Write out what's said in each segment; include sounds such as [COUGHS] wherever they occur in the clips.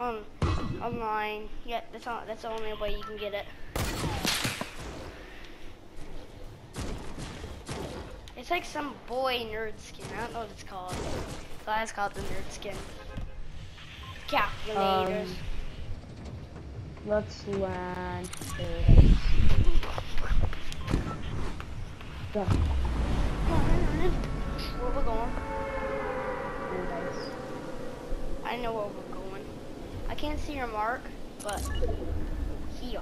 on online. Yeah, that's not that's the only way you can get it. It's like some boy nerd skin. I don't know what it's called. But it's called the nerd skin. Calculators. Um, let's land. Go. Where we're going? Paradise. I know where we're going. I can't see your mark, but here.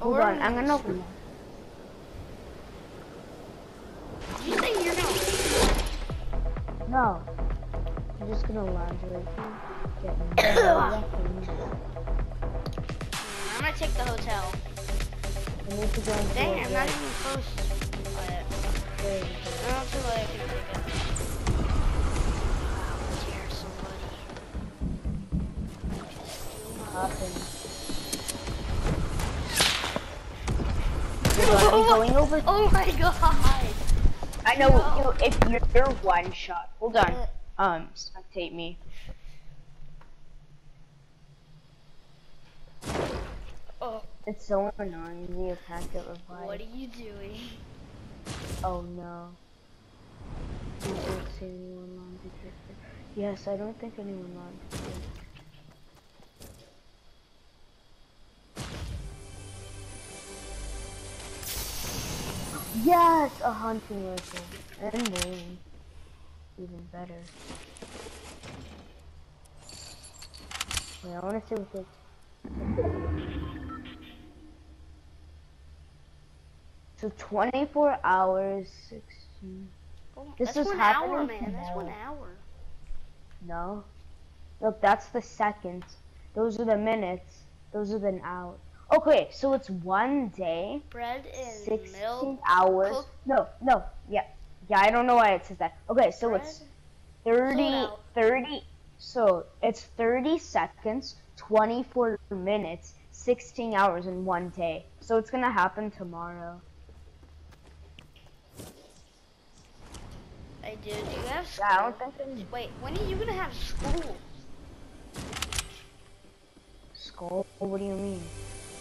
Oh, Hold on, I'm gonna open. Did you say you're gonna? No. I'm just gonna land right here. Get. [COUGHS] I'm gonna take the hotel. I need to go Dang, a I'm not even close. Oh, yeah. I don't feel like I'm going over. Oh my god! I know No. you, if you're, you're one shot. Hold on. Um, spectate me. Oh, It's so annoying. The attack that revives. what are you doing? Oh no. You don't see anyone landed here. Yes, I don't think anyone landed here. Yes, a hunting rifle. And name. Even better. Wait, I wanna see what this So 24 hours, 16. Oh, This that's is one hour, happening man. That's one hour. No. Look, that's the seconds. Those are the minutes. Those are the hours. Okay, so it's one day, Bread and 16 milk. hours. cook- No, no, yeah. Yeah, I don't know why it says that. Okay, so bread. it's 30, 30, so it's 30 seconds, 24 minutes, 16 hours in one day. So it's gonna happen tomorrow. I do you have school? Yeah, I don't think any Wait, when are you gonna have school? school. What do you mean?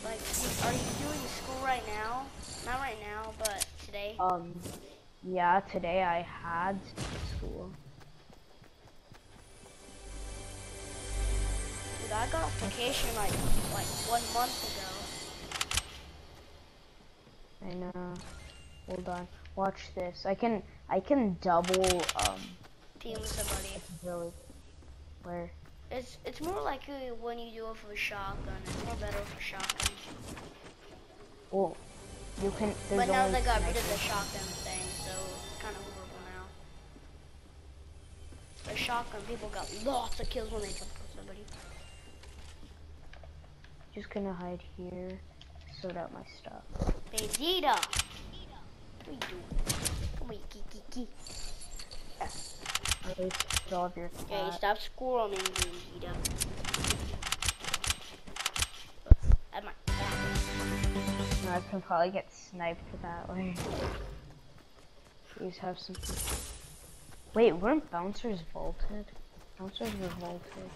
Like, are you doing school right now? Not right now, but today. Um, yeah, today I had school. Dude, I got vacation like like one month ago. I know. Hold on. Watch this. I can I can double um Team with somebody. really where It's it's more like uh, when you do it for a shotgun. It's more better for shotgun. well you can But now they got rid of the shotgun thing, so it's kind of horrible now. The shotgun people got lots of kills when they jump on somebody. Just gonna hide here, sort out my stuff. Vegeta! What are you doing? Come here, kiki kiki. At least put all of your Hey, stop squirming, Vegeta. At my back. No, I can probably get sniped that way. Please have some. Wait, weren't bouncers vaulted? Bouncers were vaulted.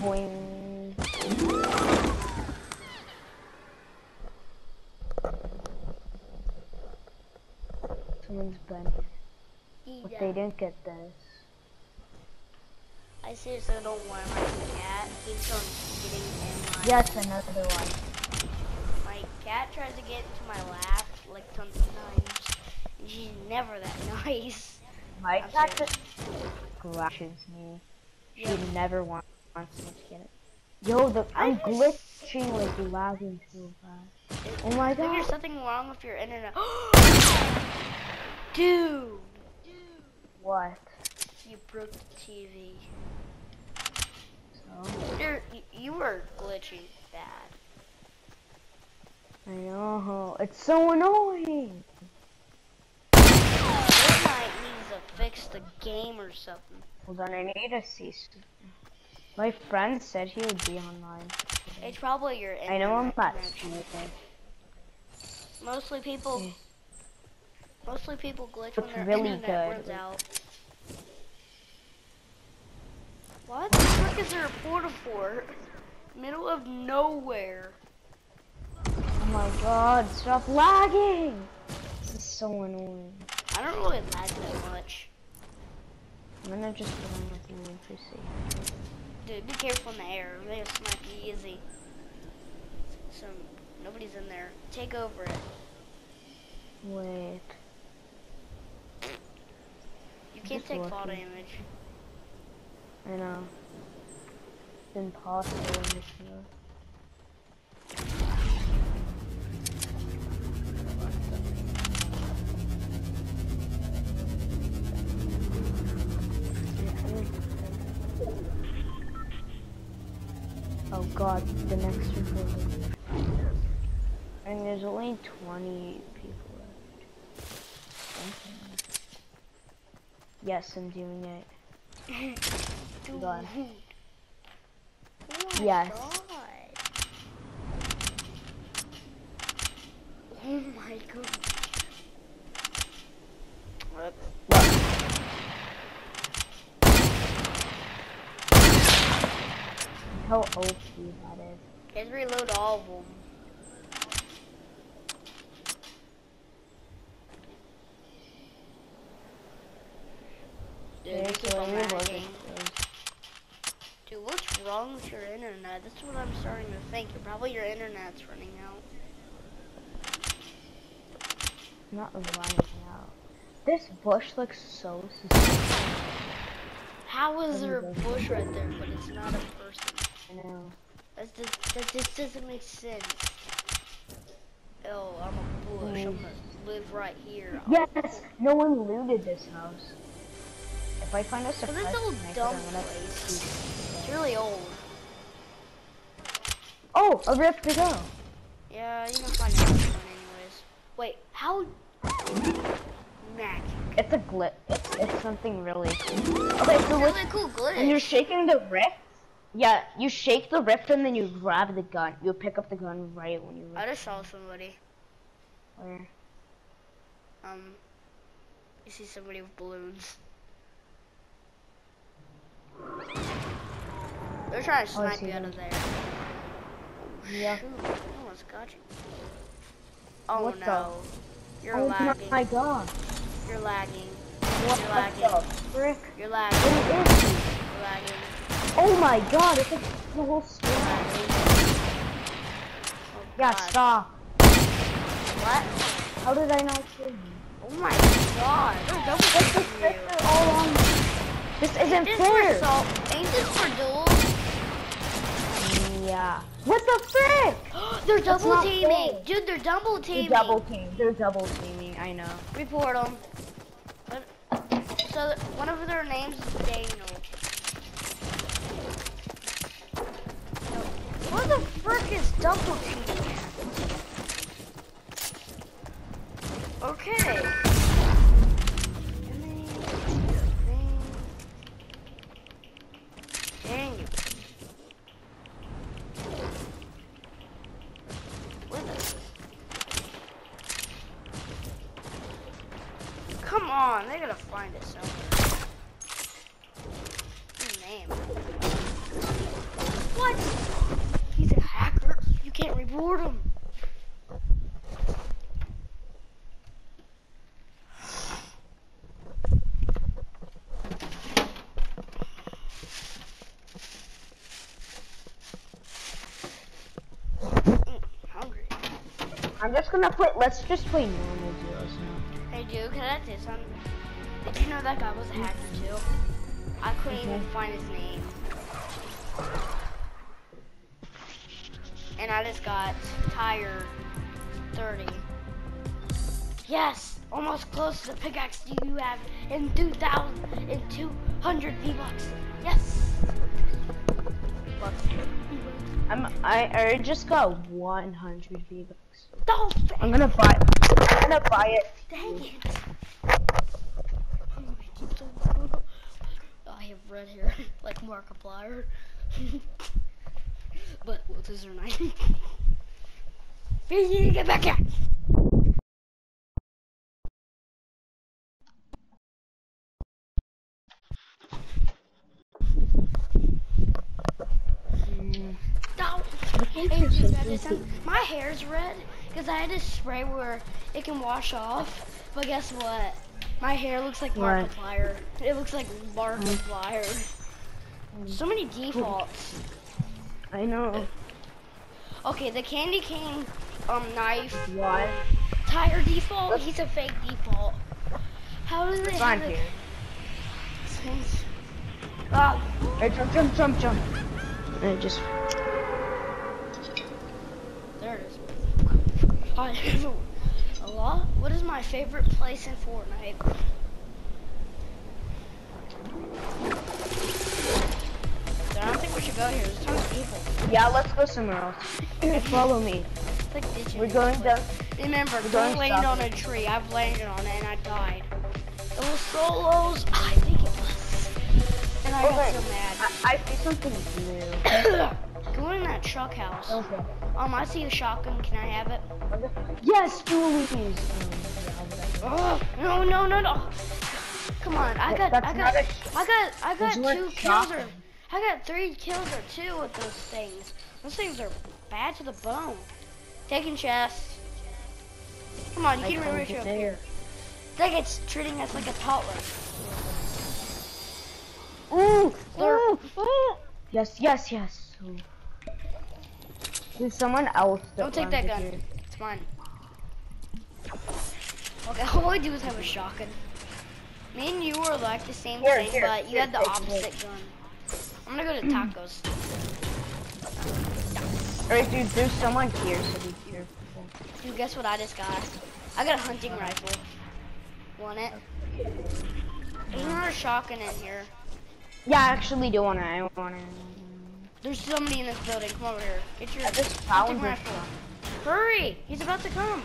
Boing. But they didn't get this. I seriously don't want my cat. Keeps on getting in my. Yes, another one. My cat tries to get into my lap like tons of times. And she's never that [LAUGHS] nice. My I'm cat just scratches me. She Yeah. never wa- wants me to get it. Yo, the, I'm just- glitching like lagging so bad. Is- Oh my God. something wrong with your internet? [GASPS] [GASPS] [LAUGHS] Dude, What? you broke the TV. So? You're, you, you were glitching bad. I know. It's so annoying. Fortnite needs to fix the game or something. Hold on, I need to see. something. My friend said he would be online. It's probably your internet. I know I'm not Mostly people. Yeah. Mostly people glitch Looks when their really internet good. runs out. What the frick is there a Port-a-Fort? Middle of nowhere. Oh my god, stop lagging! This is so annoying. I don't really lag that much. I'm gonna just put on my thing and see. Dude, be careful in the air. This might be easy. So, nobody's in there. Take over it. Wait. You can't take fall looking. damage. I know. It's impossible in this mode. Oh god, the next recording. And there's only 20 people left. Yes, I'm doing it. [LAUGHS] Dude. Oh my Yes. god. Oh my god. What? How OP that is. Let's reload all of them. Dude, Okay, you keep so on I reloaded lagging. those. Dude, what's wrong with your internet? That's what I'm starting to think. Probably your internet's running out. Not running out. This bush looks so suspicious. How is there a bush right there, but it's not a person? I know. That's just, that just doesn't make sense. Oh, I'm a bush. I'm gonna live right here. Yes! No one looted this house. If I find a surprise this old sniper, dumb I'm gonna place. It's really old. Oh, a rift to go. Yeah, you can find another one anyways. Wait, how? Magic. It's a glitch. It's, it's something really cool. Okay, so Really with, cool glitch. when you're shaking the rift, yeah, you shake the rift and then you grab the gun. You pick up the gun right when you. I just saw somebody. Where? Um, you see somebody with balloons. They're trying to Oh, snipe see you out of there. Yeah. Shoot, I almost got you. Oh What the- no. You're oh lagging. my god. You're lagging. What You're the lagging. frick? You're What lagging. is it? You're lagging. Oh my god, it's like the whole screen. Oh, Yeah, stop. What? How did I not kill you? Oh my god. They're double This is teaming this you. is all on. This isn't This fair. for salt. Ain't this for duels? Yeah. What the frick? [GASPS] they're double teaming. fair. Dude, they're double teaming. They're double teaming. They're double teaming. I know. Report them. So one of their names is Daniel. What the frick is double teaming? Okay. You him. I'm just gonna play. Let's just play normal duos now. Hey, dude, can I say something? Did you know that guy was a hacker too? I couldn't even Mhm. find his name. Just got tier 30. Yes! Almost close to the pickaxe you have in 2,000 in 200 V-Bucks. Yes! I'm. I, I just got 100 V bucks. Don't I'm gonna buy. I'm gonna buy it. Dang it. Oh, keep so- oh, I have red hair, [LAUGHS] like Markiplier. [LAUGHS] but we'll nice. zero nine. get back here! My hair's red because I had a spray where it can wash off. But guess what? My hair looks like Markiplier. It looks like Markiplier. Mm. Mm. So many defaults. I know. Okay, the candy cane um knife What? tire default. He's a fake default. How do they It's have on it? here. Ah, Hey, jump, jump, jump, jump. And just. there it is. I [LAUGHS] have a lot. What is my favorite place in Fortnite? Yeah, let's go somewhere else. Follow me. Like We're going down. to. Remember, We're don't going land on a tree. I've landed on it and I died. It was solos. I think it was. And I got so mad. I, I see something blue. [COUGHS] Go in that truck house. Okay. Um, I see a shotgun. Can I have it? Yes, Julie's. Oh, no, no, no, no. Come on, I got, That's I got, a- I got, I got two kills or, shotguns. I got three kills or two with those things. Those things are bad to the bone. Taking chest. Come on, you I can can't reach up there. here. It's like it's treating us like a toddler. Ooh, ooh, ooh. Yes, yes, yes. Ooh. There's someone else. Don't take that gun. here. It's mine. Okay, [LAUGHS] all I do is have a shotgun. Me and you were like the same Here, thing, here, but you had the it. opposite gun. I'm gonna go to tacos. Alright, dude, there's someone here, so be careful. Dude, guess what I just got? I got a hunting rifle. Want it? There's another shotgun in here. Yeah, I actually do want it. I want it. There's somebody in this building. Come over here. Get your I hunting rifle. Hurry! He's about to come.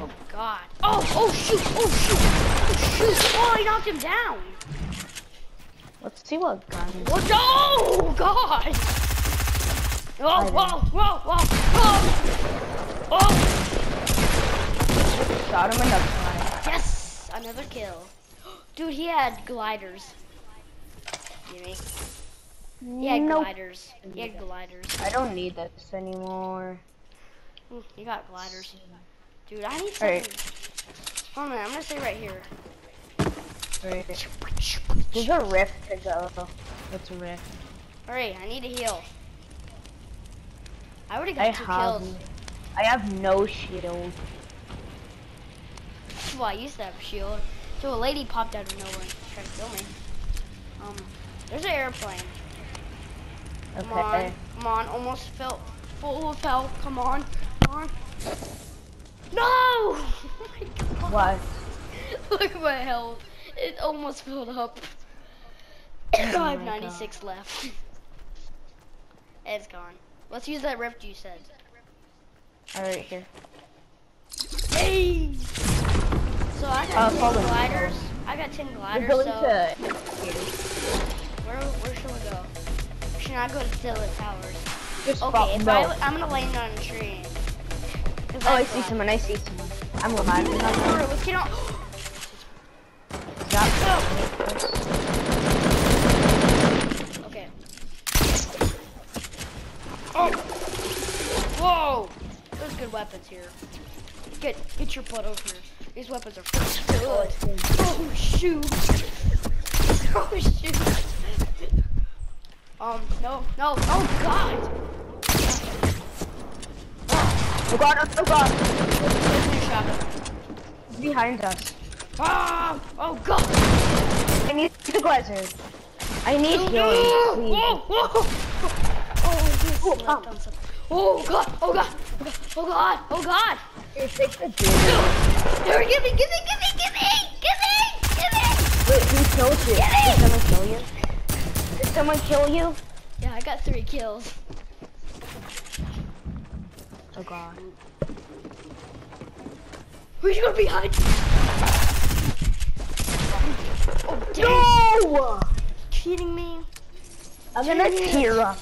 Oh God. Oh, oh shoot! Oh shoot! Oh shoot! Oh, he knocked him down. Let's see what gun. What? Oh God! Oh, whoa, whoa, whoa, whoa! Oh, Shot him in the side. yes! Another kill. [GASPS] Dude, he had gliders. Gimme. He had Nope. gliders. He had gliders. I don't need this anymore. Mm, you got gliders. Dude, I need something. Hold on, I'm gonna stay right here. Right. There's a rift to go. What's a rift? Hurry, I need to heal. I already got I two have. kills. I have no shield. Well, I used to have a shield. So a lady popped out of nowhere and tried to kill me. Um, there's an airplane. Come on, come on, almost felt full of health. Come on, come on. No! [LAUGHS] Oh my God. What? [LAUGHS] Look at my health. It almost filled up. I [COUGHS] have Oh my 96 left. It's gone. Let's use that rift you said. Alright, here. Hey! So I got Uh, 10 follow gliders. I got 10 We're gliders, so to. Where, where should we go? Should I go to Tilted Towers? Just Okay, if no. I, I'm gonna land on a tree. Oh, I have see someone. I see someone. I'm. Alright, let's get on. Okay. Oh! Whoa! There's good weapons here. Get get your butt over here. These weapons are freaking good. Oh shoot! Oh shoot! Um, no, no, oh god! Oh god, oh god. There's new shotgun. He's behind us. Ah! Oh god! I need the glazer. I need No, healing, no! Whoa, whoa! Oh, he Oh, something. Oh god! Oh god! Oh god! Oh god! Here, take the dude. Give me, give me, give me, give me, give me, give me! Wait, who killed you? Get Did someone kill you? Did someone kill you? Yeah, I got three kills. Oh god. Who's gonna be behind? Oh, damn! No! Kidding me? I'm gonna tear up.